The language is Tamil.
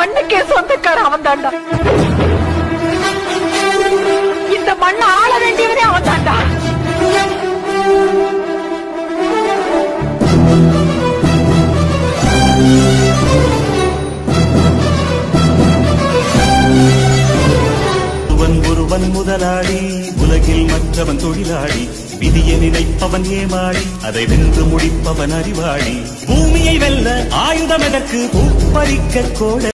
மண்ணுக்கே சொந்தக்கார அவன் தாண்டா இந்த மண்ணை ஆள வேண்டியவனே அவன் தாண்டா ஒருவன் முதலாளி உலகில் மற்றவன் தொழிலாளி விதியை நினைப்பவன் ஏமாளி அதை வென்று முடிப்பவன் அறிவாளி. பூமியை வெல்ல ஆயுதம் எதற்கு? பூப்பறிக்க கோட